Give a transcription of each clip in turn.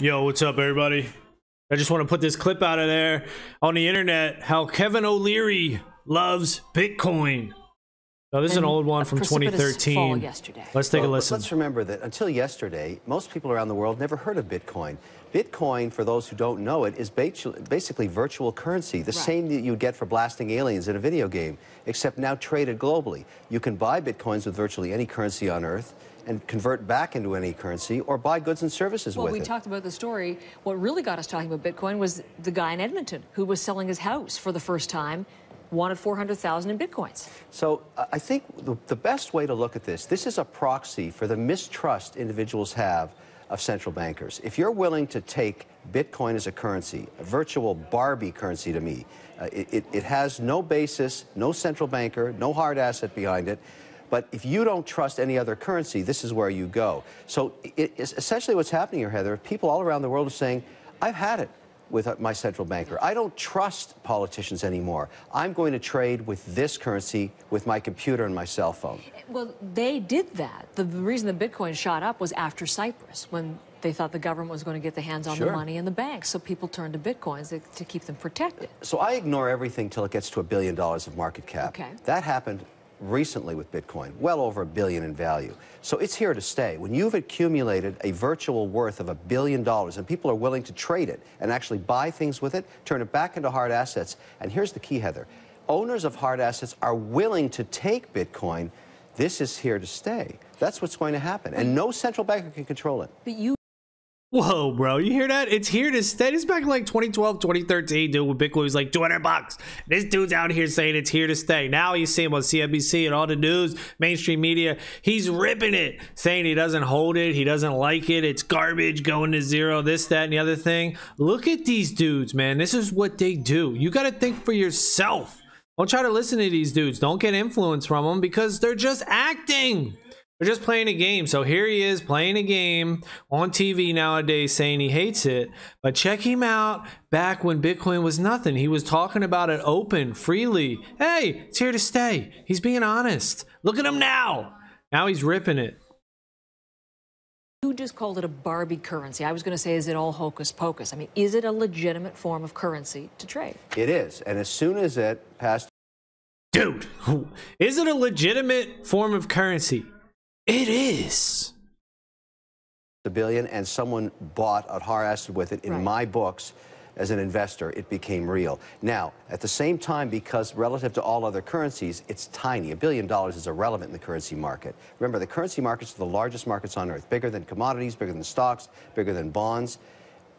Yo, what's up, everybody? I just want to put this clip out of there on the internet how Kevin O'Leary loves Bitcoin. So this is an old one from 2013. yesterday. Let's take Well, a listen. Let's remember that until yesterday, most people around the world never heard of Bitcoin. Bitcoin, for those who don't know it, is basically virtual currency, the same that you would get for blasting aliens in a video game, except now traded globally. You can buy Bitcoins with virtually any currency on Earth and convert back into any currency or buy goods and services Well, with we it. talked about the story. What really got us talking about Bitcoin was the guy in Edmonton who was selling his house for the first time, wanted 400,000 in Bitcoins. So I I think the, the best way to look at this, this is a proxy for the mistrust individuals have of central bankers. If you're willing to take Bitcoin as a currency, a virtual Barbie currency to me, uh, it, it, it has no basis, no central banker, no hard asset behind it. But if you don't trust any other currency, this is where you go. So essentially what's happening here, Heather. People all around the world are saying, I've had it with uh, my central banker. I don't trust politicians anymore. I'm going to trade with this currency with my computer and my cell phone. Well, they did that. The reason the Bitcoin shot up was after Cyprus, when they thought the government was going to get the hands on Sure. the money in the banks. So people turned to Bitcoins to, to keep them protected. So I ignore everything till it gets to a billion dollars of market cap. Okay. That happened recently with Bitcoin, well over a billion in value. So it's here to stay. When you've accumulated a virtual worth of a billion dollars and people are willing to trade it and actually buy things with it, turn it back into hard assets. And here's the key, Heather. Owners of hard assets are willing to take Bitcoin. This is here to stay. That's what's going to happen. And no central banker can control it. But you Whoa, bro, you hear that? It's here to stay. This is back in like 2012, 2013, dude, when Bitcoin was like 200 bucks. This dude's out here saying it's here to stay. Now you see him on CNBC and all the news, mainstream media. He's ripping it, saying he doesn't hold it, he doesn't like it, it's garbage, going to zero, this, that, and the other thing. Look at these dudes, man. This is what they do. You got to think for yourself. Don't try to listen to these dudes. Don't get influence from them because they're just acting. They're just playing a game. So here he is playing a game on TV nowadays saying he hates it. But check him out back when Bitcoin was nothing. He was talking about it open, freely. Hey, it's here to stay. He's being honest. Look at him now. Now he's ripping it. you just called it a Barbie currency. I was going to say, is it all hocus pocus? I mean, is it a legitimate form of currency to trade? It is. And as soon as it passed Dude, is it a legitimate form of currency? It is. a billion and someone bought uh, a hard asset with it in Right. my books as an investor it became real. Now at the same time because relative to all other currencies it's tiny. A billion dollars is irrelevant in the currency market. Remember the currency markets are the largest markets on earth bigger than commodities bigger than stocks bigger than bonds.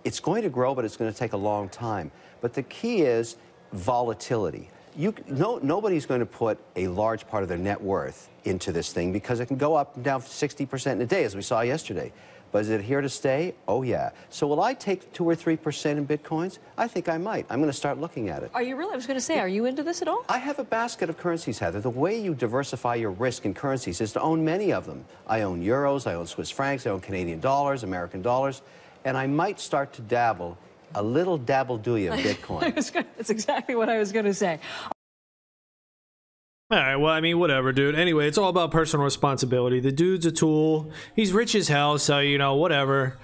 It's going to grow but it's going to take a long time. But the key is volatility you, no, nobody's going to put a large part of their net worth into this thing because it can go up and down 60% in a day, as we saw yesterday. But is it here to stay? Oh, yeah. So will I take 2 or 3% in bitcoins? I think I might. I'm going to start looking at it. Are you really? I was going to say, are you into this at all? I have a basket of currencies, Heather. The way you diversify your risk in currencies is to own many of them. I own euros, I own Swiss francs, I own Canadian dollars, American dollars, and I might start to dabble, a little dabble do you, in Bitcoin. gonna- That's exactly what I was going to say. All right, well, I mean, whatever, dude. Anyway, it's all about personal responsibility. The dude's a tool. He's rich as hell, so, you know, whatever.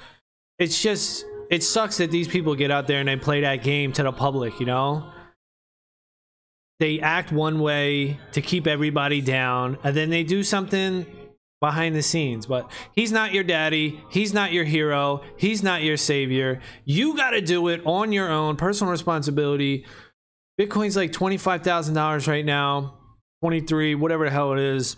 It's just, it sucks that these people get out there and they play that game to the public, you know? They act one way to keep everybody down, and then they do something behind the scenes. But he's not your daddy. He's not your hero. He's not your savior. You got to do it on your own, personal responsibility. Bitcoin's like $25,000 right now. 23, whatever the hell it is.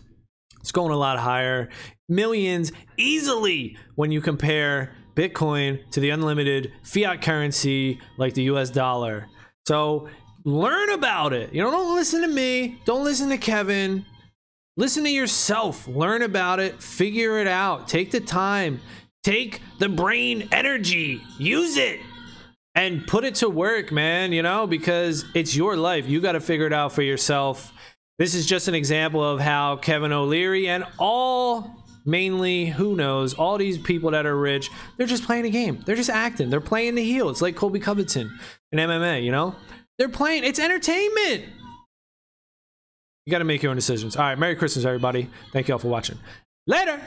It's going a lot higher. Millions easily when you compare Bitcoin to the unlimited fiat currency like the US dollar. So learn about it. You know, don't listen to me. Don't listen to Kevin. Listen to yourself. Learn about it. Figure it out. Take the time. Take the brain energy. Use it and put it to work, man, you know, because it's your life. You got to figure it out for yourself. This is just an example of how Kevin O'Leary and all mainly who knows all these people that are rich they're just playing a game they're just acting they're playing the heel it's like Colby Covington in MMA you know they're playing it's entertainment you got to make your own decisions. All right merry christmas everybody. Thank you all for watching. Later